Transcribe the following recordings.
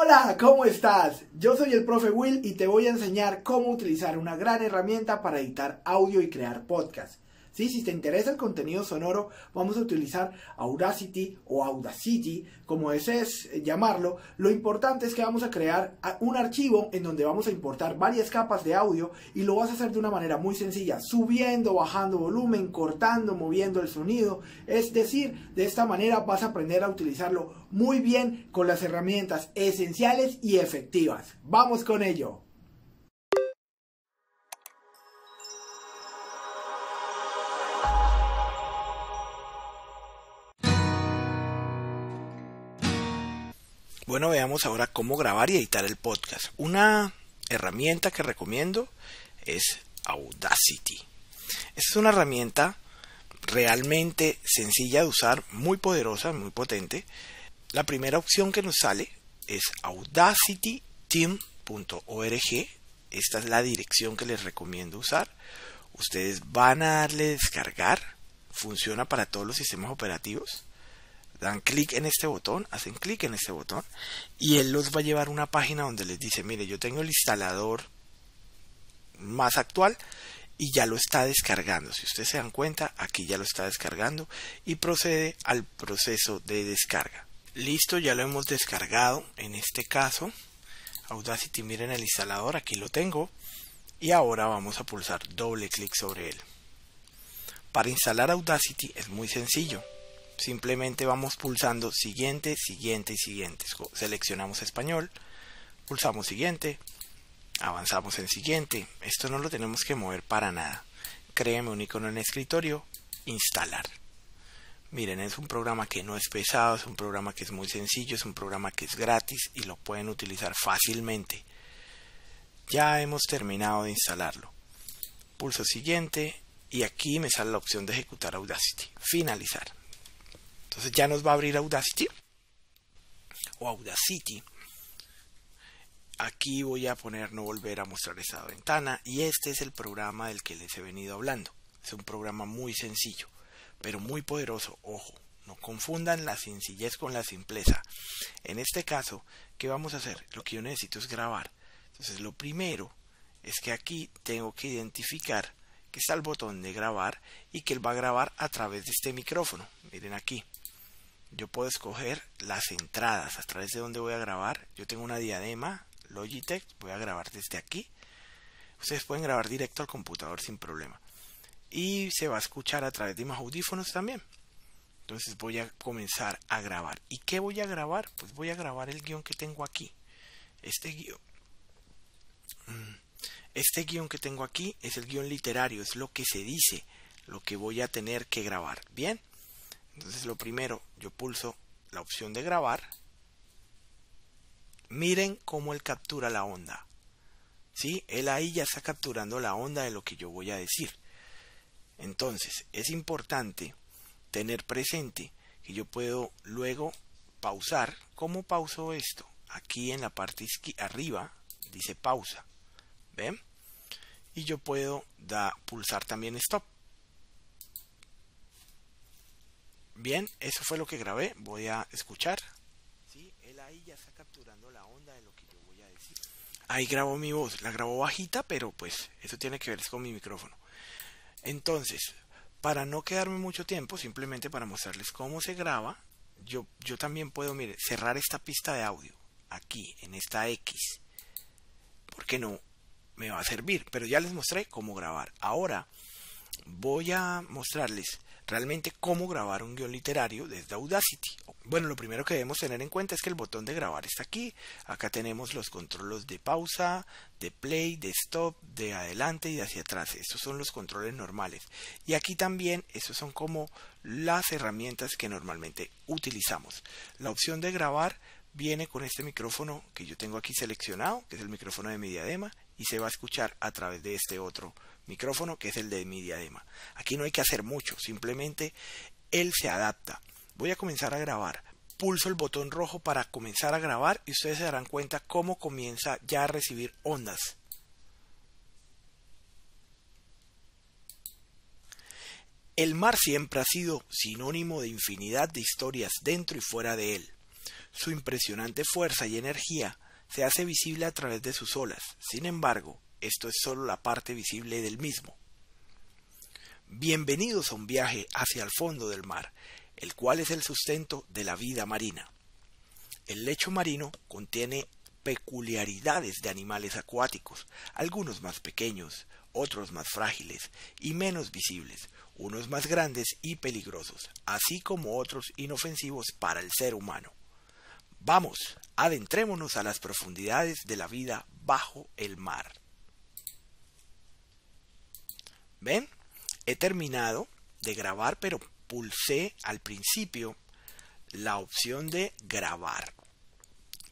Hola, ¿cómo estás? Yo soy el profe Will y te voy a enseñar cómo utilizar una gran herramienta para editar audio y crear podcast. ¿Sí? Si te interesa el contenido sonoro, vamos a utilizar Audacity o Audacity, como desees llamarlo. Lo importante es que vamos a crear un archivo en donde vamos a importar varias capas de audio y lo vas a hacer de una manera muy sencilla, subiendo, bajando volumen, cortando, moviendo el sonido. Es decir, de esta manera vas a aprender a utilizarlo muy bien con las herramientas esenciales y efectivas. Vamos con ello. Bueno, veamos ahora cómo grabar y editar el podcast. Una herramienta que recomiendo es Audacity. Esta es una herramienta realmente sencilla de usar, muy poderosa, muy potente. La primera opción que nos sale es audacityteam.org. Esta es la dirección que les recomiendo usar. Ustedes van a darle descargar. Funciona para todos los sistemas operativos dan clic en este botón, hacen clic en este botón y él los va a llevar a una página donde les dice, mire, yo tengo el instalador más actual y ya lo está descargando. Si ustedes se dan cuenta, aquí ya lo está descargando y procede al proceso de descarga. Listo, ya lo hemos descargado. En este caso, Audacity, miren el instalador, aquí lo tengo. Y ahora vamos a pulsar doble clic sobre él. Para instalar Audacity es muy sencillo simplemente vamos pulsando siguiente, siguiente y siguiente. Seleccionamos español, pulsamos siguiente, avanzamos en siguiente. Esto no lo tenemos que mover para nada. Créeme un icono en escritorio, instalar. Miren, es un programa que no es pesado, es un programa que es muy sencillo, es un programa que es gratis y lo pueden utilizar fácilmente. Ya hemos terminado de instalarlo. Pulso siguiente y aquí me sale la opción de ejecutar Audacity. Finalizar. Entonces ya nos va a abrir Audacity o Audacity. Aquí voy a poner no volver a mostrar esta ventana y este es el programa del que les he venido hablando. Es un programa muy sencillo, pero muy poderoso. Ojo, no confundan la sencillez con la simpleza. En este caso, ¿qué vamos a hacer? Lo que yo necesito es grabar. Entonces lo primero es que aquí tengo que identificar que está el botón de grabar y que él va a grabar a través de este micrófono. Miren aquí yo puedo escoger las entradas a través de donde voy a grabar. Yo tengo una diadema Logitech, voy a grabar desde aquí. Ustedes pueden grabar directo al computador sin problema. Y se va a escuchar a través de mis audífonos también. Entonces voy a comenzar a grabar. ¿Y qué voy a grabar? Pues voy a grabar el guion que tengo aquí. Este guion. Mm, este guion que tengo aquí es el guion literario, es lo que se dice, lo que voy a tener que grabar. Bien. Entonces lo primero, yo pulso la opción de grabar. Miren cómo él captura la onda. ¿Sí? Él ahí ya está capturando la onda de lo que yo voy a decir. Entonces, es importante tener presente que yo puedo luego pausar. ¿Cómo pauso esto? Aquí en la parte arriba dice pausa. ¿Ven? Y yo puedo da, pulsar también stop. Bien, eso fue lo que grabé. Voy a escuchar. Sí, él ahí ya está capturando la onda de lo que yo voy a decir. Ahí grabó mi voz. La grabó bajita, pero pues eso tiene que ver con mi micrófono. Entonces, para no quedarme mucho tiempo, simplemente para mostrarles cómo se graba, yo, yo también puedo, mire, cerrar esta pista de audio aquí, en esta X. Porque no me va a servir, pero ya les mostré cómo grabar. Ahora voy a mostrarles realmente cómo grabar un guion literario desde Audacity. Bueno, lo primero que debemos tener en cuenta es que el botón de grabar está aquí. Acá tenemos los controles de pausa, de play, de stop, de adelante y de hacia atrás. Estos son los controles normales. Y aquí también, estos son como las herramientas que normalmente utilizamos. La opción de grabar viene con este micrófono que yo tengo aquí seleccionado, que es el micrófono de mi diadema, y se va a escuchar a través de este otro micrófono que es el de mi diadema. Aquí no hay que hacer mucho, simplemente él se adapta. Voy a comenzar a grabar. Pulso el botón rojo para comenzar a grabar y ustedes se darán cuenta cómo comienza ya a recibir ondas. El mar siempre ha sido sinónimo de infinidad de historias dentro y fuera de él. Su impresionante fuerza y energía se hace visible a través de sus olas. Sin embargo, esto es solo la parte visible del mismo. Bienvenidos a un viaje hacia el fondo del mar, el cual es el sustento de la vida marina. El lecho marino contiene peculiaridades de animales acuáticos, algunos más pequeños, otros más frágiles y menos visibles, unos más grandes y peligrosos, así como otros inofensivos para el ser humano. Vamos, adentrémonos a las profundidades de la vida bajo el mar. ¿Ven? He terminado de grabar, pero pulsé al principio la opción de grabar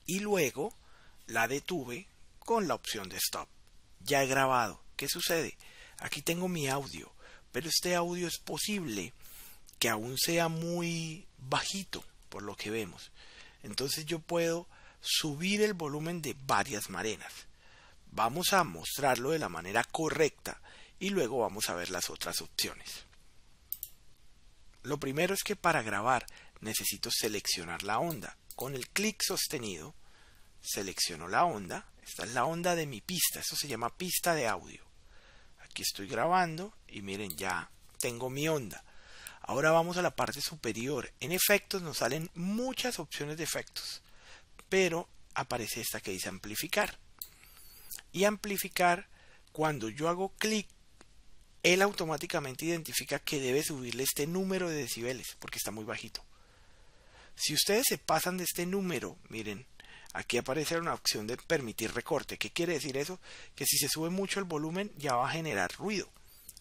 y luego la detuve con la opción de stop. Ya he grabado. ¿Qué sucede? Aquí tengo mi audio, pero este audio es posible que aún sea muy bajito por lo que vemos. Entonces yo puedo subir el volumen de varias maneras. Vamos a mostrarlo de la manera correcta y luego vamos a ver las otras opciones. Lo primero es que para grabar necesito seleccionar la onda. Con el clic sostenido selecciono la onda. Esta es la onda de mi pista. Esto se llama pista de audio. Aquí estoy grabando y miren ya tengo mi onda. Ahora vamos a la parte superior. En efectos nos salen muchas opciones de efectos. Pero aparece esta que dice amplificar. Y amplificar, cuando yo hago clic, él automáticamente identifica que debe subirle este número de decibeles porque está muy bajito. Si ustedes se pasan de este número, miren, aquí aparece una opción de permitir recorte. ¿Qué quiere decir eso? Que si se sube mucho el volumen ya va a generar ruido.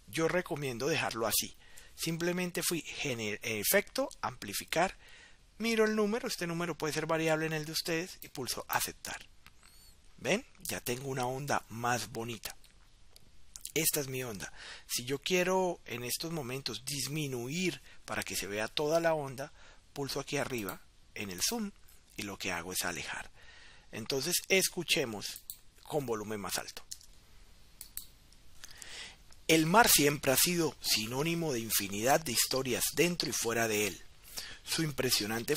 Yo recomiendo dejarlo así. Simplemente fui efecto, amplificar, miro el número, este número puede ser variable en el de ustedes y pulso aceptar. ¿Ven? Ya tengo una onda más bonita. Esta es mi onda. Si yo quiero en estos momentos disminuir para que se vea toda la onda, pulso aquí arriba en el zoom y lo que hago es alejar. Entonces escuchemos con volumen más alto. El mar siempre ha sido sinónimo de infinidad de historias dentro y fuera de él. Su impresionante...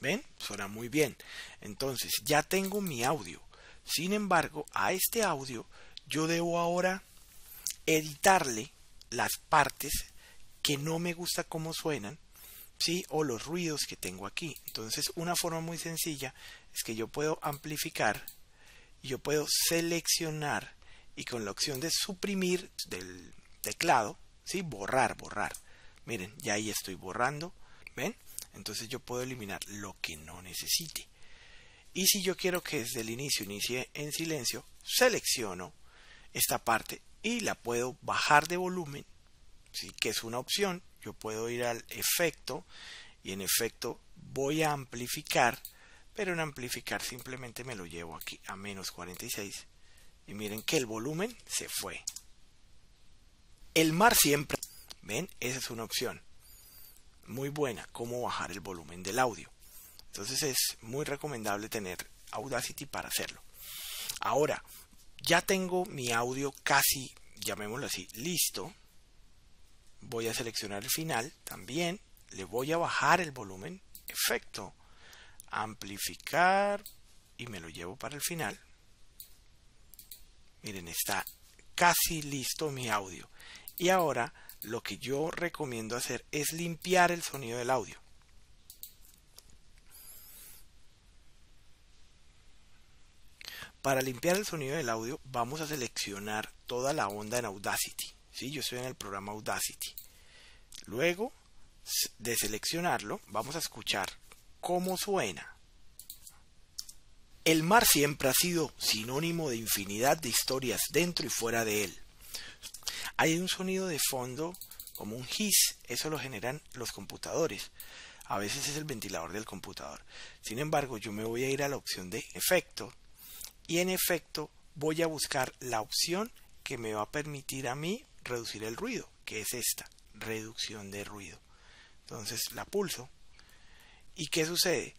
¿Ven? Suena muy bien. Entonces ya tengo mi audio. Sin embargo, a este audio yo debo ahora editarle las partes que no me gusta cómo suenan ¿sí? o los ruidos que tengo aquí. Entonces, una forma muy sencilla es que yo puedo amplificar, yo puedo seleccionar y con la opción de suprimir del teclado, ¿sí? borrar, borrar. Miren, ya ahí estoy borrando, ¿ven? Entonces yo puedo eliminar lo que no necesite. Y si yo quiero que desde el inicio inicie en silencio, selecciono esta parte y la puedo bajar de volumen, ¿sí? que es una opción yo puedo ir al efecto y en efecto voy a amplificar, pero en amplificar simplemente me lo llevo aquí a menos 46 y miren que el volumen se fue. El mar siempre, ven, esa es una opción muy buena, cómo bajar el volumen del audio. Entonces es muy recomendable tener Audacity para hacerlo. Ahora, ya tengo mi audio casi, llamémoslo así, listo voy a seleccionar el final también le voy a bajar el volumen efecto amplificar y me lo llevo para el final miren está casi listo mi audio y ahora lo que yo recomiendo hacer es limpiar el sonido del audio para limpiar el sonido del audio vamos a seleccionar toda la onda en Audacity ¿sí? Yo estoy en el programa Audacity. Luego de seleccionarlo, vamos a escuchar cómo suena. El mar siempre ha sido sinónimo de infinidad de historias dentro y fuera de él. Hay un sonido de fondo como un hiss, eso lo generan los computadores. A veces es el ventilador del computador. Sin embargo, yo me voy a ir a la opción de efecto y en efecto voy a buscar la opción que me va a permitir a mí reducir el ruido, que es esta, reducción de ruido. Entonces la pulso. ¿Y qué sucede?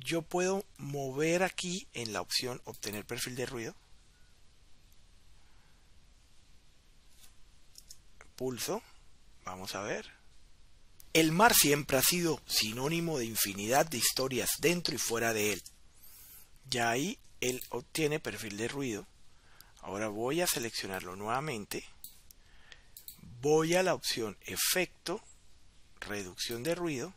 Yo puedo mover aquí en la opción obtener perfil de ruido. Pulso. Vamos a ver. El mar siempre ha sido sinónimo de infinidad de historias dentro y fuera de él. Ya ahí él obtiene perfil de ruido. Ahora voy a seleccionarlo nuevamente. Voy a la opción efecto, reducción de ruido.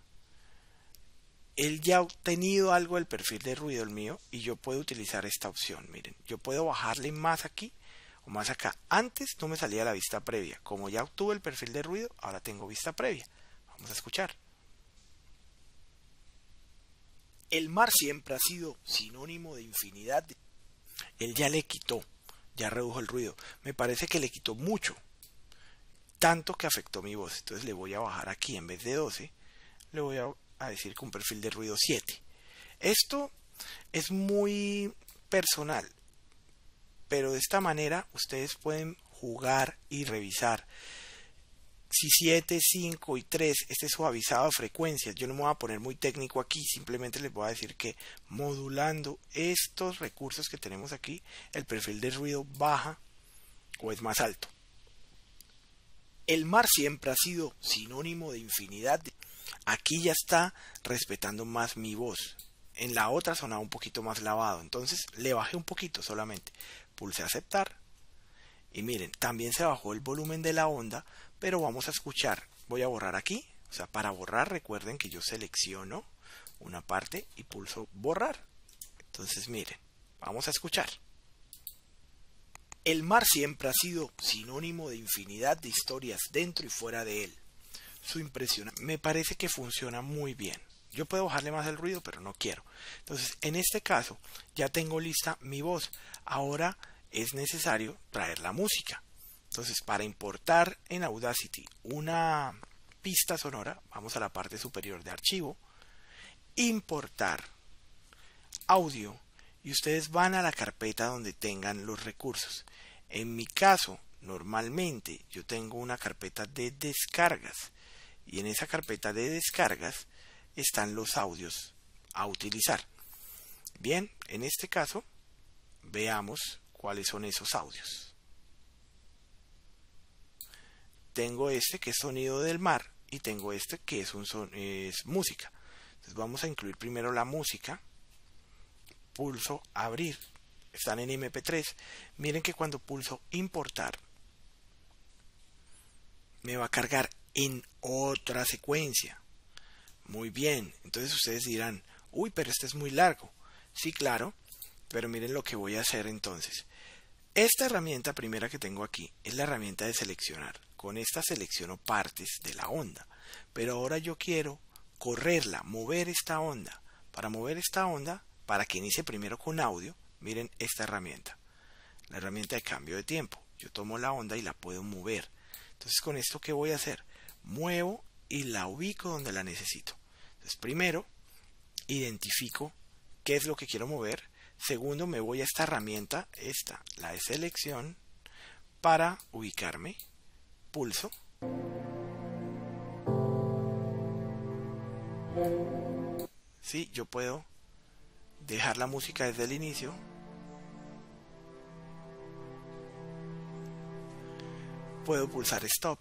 Él ya ha obtenido algo del perfil de ruido el mío y yo puedo utilizar esta opción. Miren, yo puedo bajarle más aquí o más acá. Antes no me salía la vista previa. Como ya obtuve el perfil de ruido, ahora tengo vista previa. Vamos a escuchar. El mar siempre ha sido sinónimo de infinidad. Él ya le quitó, ya redujo el ruido. Me parece que le quitó mucho, tanto que afectó mi voz. Entonces le voy a bajar aquí en vez de 12, le voy a, a decir con un perfil de ruido 7. Esto es muy personal, pero de esta manera ustedes pueden jugar y revisar si 7, 5 y 3, este suavizado de frecuencias, yo no me voy a poner muy técnico aquí, simplemente les voy a decir que modulando estos recursos que tenemos aquí, el perfil de ruido baja o es más alto. El mar siempre ha sido sinónimo de infinidad. Aquí ya está respetando más mi voz. En la otra sonaba un poquito más lavado, entonces le bajé un poquito solamente. Pulse aceptar. Y miren, también se bajó el volumen de la onda pero vamos a escuchar. Voy a borrar aquí. O sea, para borrar recuerden que yo selecciono una parte y pulso borrar. Entonces miren, vamos a escuchar. El mar siempre ha sido sinónimo de infinidad de historias dentro y fuera de él. Su impresión me parece que funciona muy bien. Yo puedo bajarle más el ruido, pero no quiero. Entonces, en este caso, ya tengo lista mi voz. Ahora es necesario traer la música. Entonces, para importar en Audacity una pista sonora, vamos a la parte superior de archivo, importar audio y ustedes van a la carpeta donde tengan los recursos. En mi caso, normalmente yo tengo una carpeta de descargas y en esa carpeta de descargas están los audios a utilizar. Bien, en este caso, veamos cuáles son esos audios tengo este que es sonido del mar y tengo este que es, un es música. Entonces vamos a incluir primero la música. Pulso abrir. Están en MP3. Miren que cuando pulso importar me va a cargar en otra secuencia. Muy bien. Entonces ustedes dirán, uy, pero este es muy largo. Sí, claro. Pero miren lo que voy a hacer entonces. Esta herramienta primera que tengo aquí es la herramienta de seleccionar. Con esta selecciono partes de la onda. Pero ahora yo quiero correrla, mover esta onda. Para mover esta onda, para que inicie primero con audio, miren esta herramienta. La herramienta de cambio de tiempo. Yo tomo la onda y la puedo mover. Entonces con esto, ¿qué voy a hacer? Muevo y la ubico donde la necesito. Entonces primero, identifico qué es lo que quiero mover. Segundo, me voy a esta herramienta, esta, la de selección, para ubicarme pulso. Sí, yo puedo dejar la música desde el inicio. Puedo pulsar stop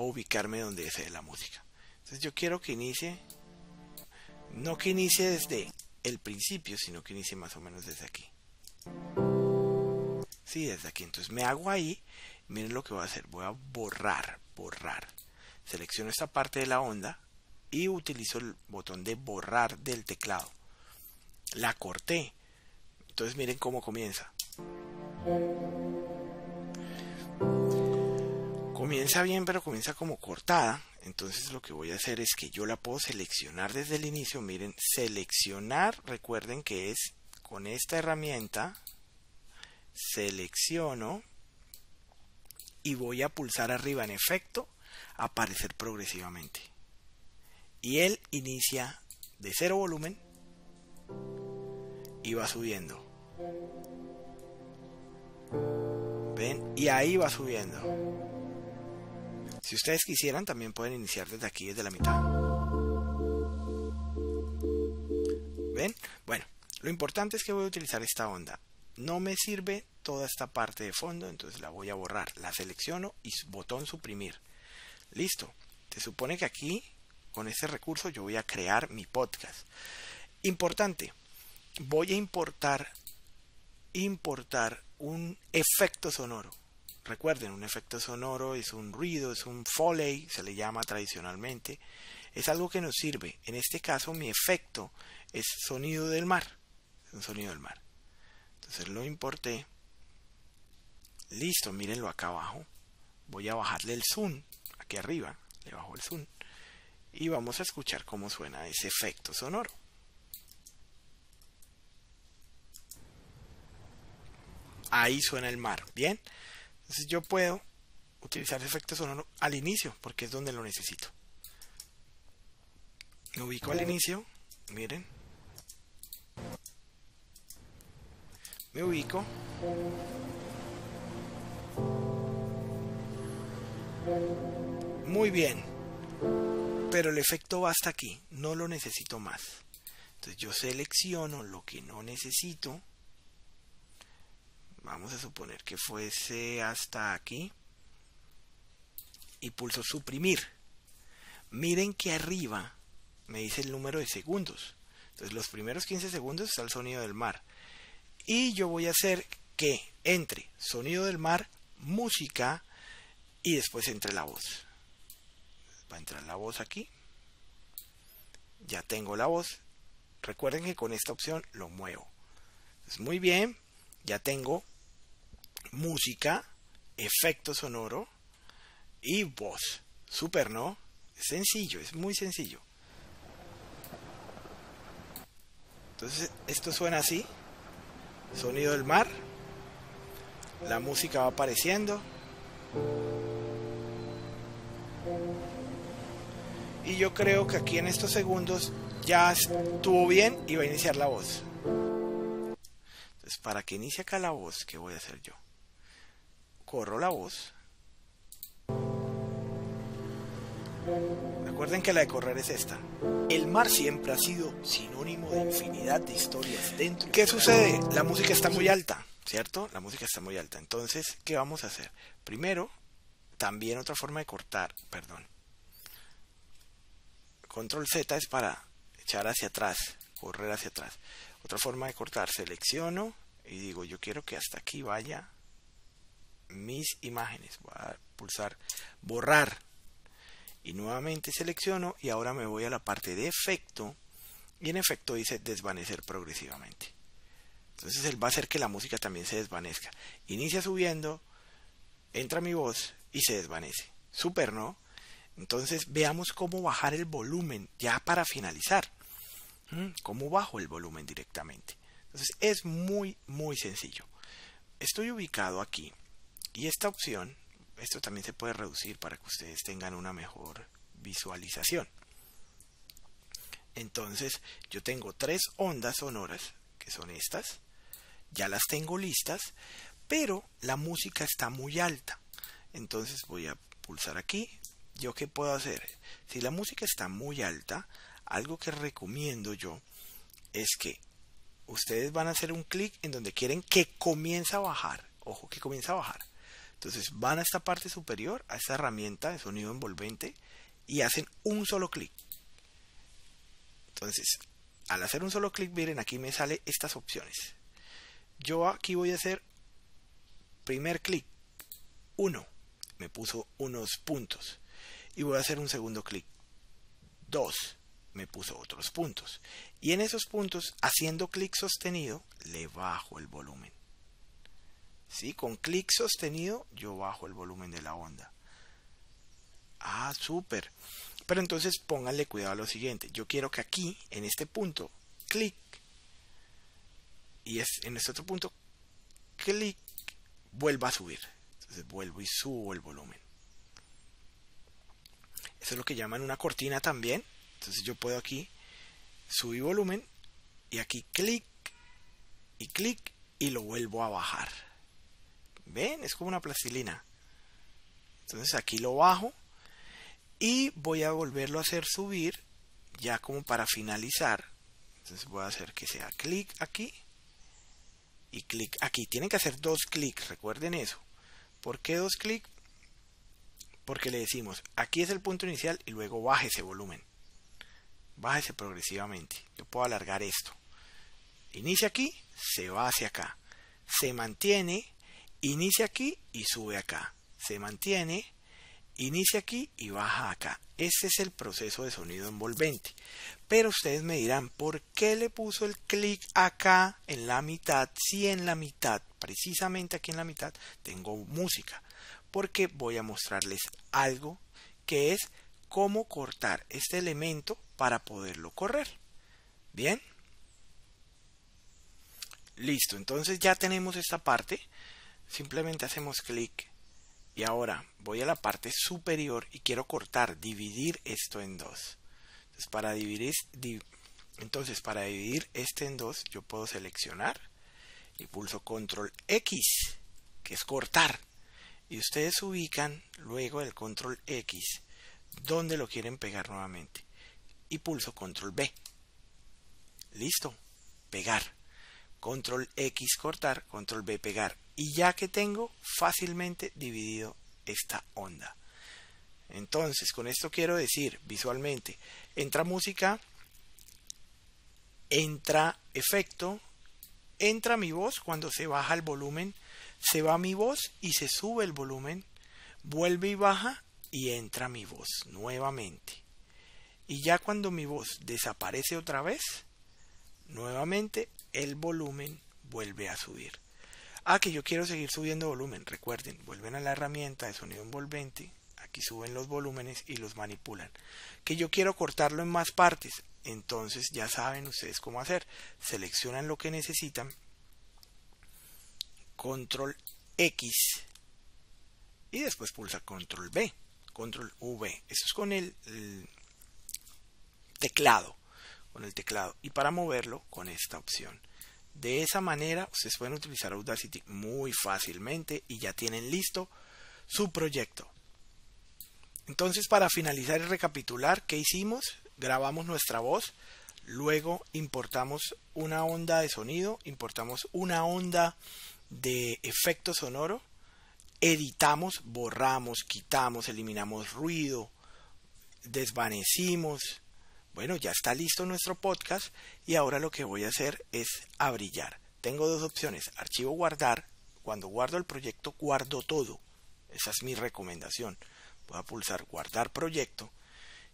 o ubicarme donde desee la música. Entonces yo quiero que inicie, no que inicie desde el principio, sino que inicie más o menos desde aquí. Sí, desde aquí. Entonces me hago ahí miren lo que voy a hacer. Voy a borrar, borrar. Selecciono esta parte de la onda y utilizo el botón de borrar del teclado. La corté. Entonces miren cómo comienza. Comienza bien, pero comienza como cortada. Entonces lo que voy a hacer es que yo la puedo seleccionar desde el inicio. Miren, seleccionar, recuerden que es con esta herramienta. Selecciono y voy a pulsar arriba en efecto aparecer progresivamente. Y él inicia de cero volumen y va subiendo. ¿Ven? Y ahí va subiendo. Si ustedes quisieran, también pueden iniciar desde aquí, desde la mitad. ¿Ven? Bueno, lo importante es que voy a utilizar esta onda. No me sirve toda esta parte de fondo, entonces la voy a borrar. La selecciono y botón suprimir. Listo. Se supone que aquí, con este recurso, yo voy a crear mi podcast. Importante, voy a importar, importar un efecto sonoro. Recuerden, un efecto sonoro es un ruido, es un foley, se le llama tradicionalmente. Es algo que nos sirve. En este caso, mi efecto es sonido del mar. Un sonido del mar. Entonces lo importé. Listo, mírenlo acá abajo. Voy a bajarle el zoom. Aquí arriba, le bajo el zoom. Y vamos a escuchar cómo suena ese efecto sonoro. Ahí suena el mar. Bien. Entonces yo puedo utilizar efecto sonoro al inicio, porque es donde lo necesito. Me ubico al inicio, miren. Me ubico. Muy bien. Pero el efecto va hasta aquí, no lo necesito más. Entonces yo selecciono lo que no necesito vamos a suponer que fuese hasta aquí y pulso suprimir. Miren que arriba me dice el número de segundos. Entonces los primeros 15 segundos está el sonido del mar. Y yo voy a hacer que entre sonido del mar música y después entre la voz. Va a entrar la voz aquí. Ya tengo la voz. Recuerden que con esta opción lo muevo. Muy bien ya tengo música, efecto sonoro y voz. Super, ¿no? Es sencillo, es muy sencillo. Entonces, esto suena así. Sonido del mar. La música va apareciendo. Y yo creo que aquí en estos segundos ya estuvo bien y va a iniciar la voz. Entonces, para que inicie acá la voz, ¿qué voy a hacer yo? Corro la voz. Recuerden que la de correr es esta. El mar siempre ha sido sinónimo de infinidad de historias dentro. ¿Qué sucede? La música está muy alta, ¿cierto? La música está muy alta. Entonces, ¿qué vamos a hacer? Primero, también otra forma de cortar, perdón. Control Z es para echar hacia atrás, correr hacia atrás. Otra forma de cortar, selecciono y digo, yo quiero que hasta aquí vaya mis imágenes. Voy a pulsar borrar. Y nuevamente selecciono y ahora me voy a la parte de efecto. Y en efecto dice desvanecer progresivamente. Entonces él va a hacer que la música también se desvanezca. Inicia subiendo, entra mi voz y se desvanece. Super, ¿no? Entonces veamos cómo bajar el volumen ya para finalizar. ¿Mm? ¿Cómo bajo el volumen directamente? Entonces es muy, muy sencillo. Estoy ubicado aquí y esta opción, esto también se puede reducir para que ustedes tengan una mejor visualización. Entonces, yo tengo tres ondas sonoras, que son estas. Ya las tengo listas, pero la música está muy alta. Entonces voy a pulsar aquí. ¿Yo qué puedo hacer? Si la música está muy alta, algo que recomiendo yo es que ustedes van a hacer un clic en donde quieren que comience a bajar. Ojo, que comience a bajar. Entonces van a esta parte superior, a esta herramienta de sonido envolvente y hacen un solo clic. Entonces, al hacer un solo clic, miren, aquí me sale estas opciones. Yo aquí voy a hacer primer clic, uno, me puso unos puntos. Y voy a hacer un segundo clic, dos, me puso otros puntos. Y en esos puntos, haciendo clic sostenido, le bajo el volumen. ¿Sí? Con clic sostenido yo bajo el volumen de la onda. Ah, súper. Pero entonces pónganle cuidado a lo siguiente. Yo quiero que aquí, en este punto, clic, y es en este otro punto, clic, vuelva a subir. Entonces vuelvo y subo el volumen. Eso es lo que llaman una cortina también. Entonces yo puedo aquí subir volumen y aquí clic y clic y lo vuelvo a bajar. ¿Ven? Es como una plastilina. Entonces aquí lo bajo y voy a volverlo a hacer subir ya como para finalizar. Entonces voy a hacer que sea clic aquí y clic aquí. Tienen que hacer dos clics, recuerden eso. ¿Por qué dos clics? Porque le decimos, aquí es el punto inicial y luego baje ese volumen. Bájese progresivamente. Yo puedo alargar esto. Inicia aquí, se va hacia acá. Se mantiene, inicia aquí y sube acá. Se mantiene, inicia aquí y baja acá. Ese es el proceso de sonido envolvente. Pero ustedes me dirán, ¿por qué le puso el clic acá en la mitad si en la mitad, precisamente aquí en la mitad, tengo música? Porque voy a mostrarles algo que es cómo cortar este elemento para poderlo correr. Bien. Listo, entonces ya tenemos esta parte. Simplemente hacemos clic y ahora voy a la parte superior y quiero cortar, dividir esto en dos. Entonces para dividir, entonces para dividir este en dos yo puedo seleccionar y pulso control X, que es cortar. Y ustedes ubican luego el control X donde lo quieren pegar nuevamente. Y pulso control B. Listo, pegar. Control X cortar, control B pegar. Y ya que tengo fácilmente dividido esta onda. Entonces, con esto quiero decir visualmente, entra música, entra efecto, entra mi voz cuando se baja el volumen, se va mi voz y se sube el volumen, vuelve y baja y entra mi voz nuevamente. Y ya cuando mi voz desaparece otra vez, nuevamente el volumen vuelve a subir. Ah, que yo quiero seguir subiendo volumen. Recuerden, vuelven a la herramienta de sonido envolvente. Aquí suben los volúmenes y los manipulan. Que yo quiero cortarlo en más partes. Entonces ya saben ustedes cómo hacer. Seleccionan lo que necesitan. Control X. Y después pulsa Control B. Control V. Eso es con el teclado. Con el teclado. Y para moverlo con esta opción. De esa manera ustedes pueden utilizar Audacity muy fácilmente y ya tienen listo su proyecto. Entonces para finalizar y recapitular, ¿qué hicimos? Grabamos nuestra voz, luego importamos una onda de sonido, importamos una onda de efecto sonoro, editamos, borramos, quitamos, eliminamos ruido, desvanecimos, bueno, ya está listo nuestro podcast y ahora lo que voy a hacer es abrillar. Tengo dos opciones, archivo guardar, cuando guardo el proyecto guardo todo. Esa es mi recomendación. Voy a pulsar guardar proyecto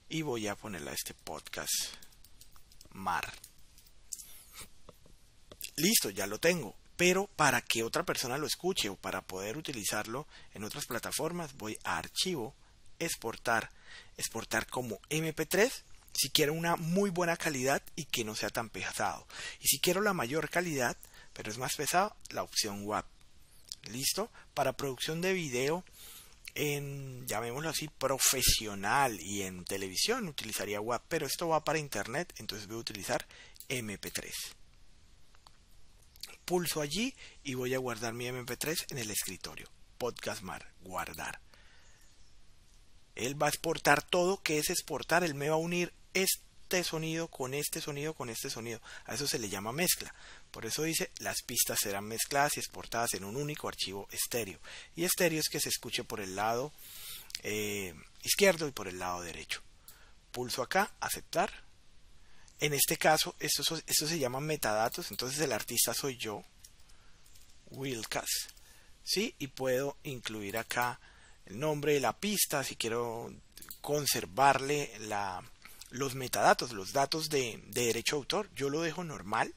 y voy a ponerle a este podcast mar. Listo, ya lo tengo. Pero para que otra persona lo escuche o para poder utilizarlo en otras plataformas, voy a archivo, exportar, exportar como MP3 si quiero una muy buena calidad y que no sea tan pesado. Y si quiero la mayor calidad, pero es más pesado, la opción WAP. ¿Listo? Para producción de video en, llamémoslo así, profesional y en televisión utilizaría WAP, pero esto va para internet, entonces voy a utilizar MP3. Pulso allí y voy a guardar mi MP3 en el escritorio. Podcast Mar, guardar. Él va a exportar todo, que es exportar, él me va a unir este sonido con este sonido con este sonido. A eso se le llama mezcla. Por eso dice las pistas serán mezcladas y exportadas en un único archivo estéreo. Y estéreo es que se escuche por el lado eh, izquierdo y por el lado derecho. Pulso acá, aceptar. En este caso, esto, esto se llama metadatos. Entonces el artista soy yo, Wilcas. ¿Sí? Y puedo incluir acá el nombre de la pista si quiero conservarle la, los metadatos, los datos de, derecho autor, yo lo dejo normal,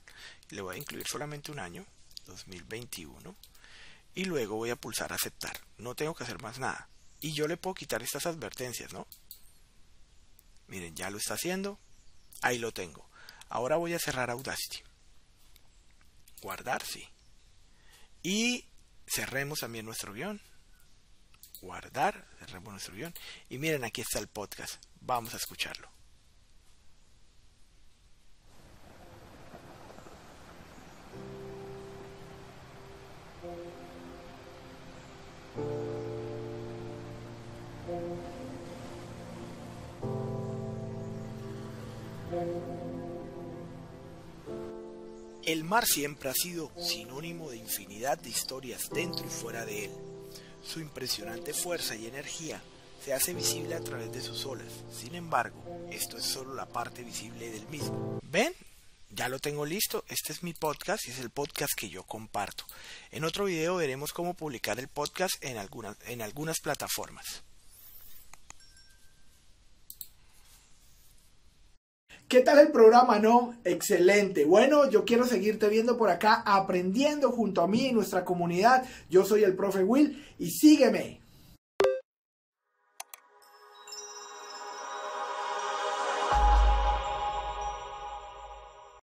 le voy a incluir solamente un año, 2021, y luego voy a pulsar aceptar. No tengo que hacer más nada. Y yo le puedo quitar estas advertencias, ¿no? Miren, ya lo está haciendo. Ahí lo tengo. Ahora voy a cerrar Audacity. Guardar, sí. Y cerremos también nuestro guion. Guardar, cerremos nuestro guion. Y miren, aquí está el podcast. Vamos a escucharlo. El mar siempre ha sido sinónimo de infinidad de historias dentro y fuera de él. Su impresionante fuerza y energía se hace visible a través de sus olas. Sin embargo, esto es solo la parte visible del mismo. ¿Ven? Ya lo tengo listo. Este es mi podcast y es el podcast que yo comparto. En otro video veremos cómo publicar el podcast en algunas, en algunas plataformas. ¿Qué tal el programa? No, excelente. Bueno, yo quiero seguirte viendo por acá, aprendiendo junto a mí en nuestra comunidad. Yo soy el profe Will y sígueme.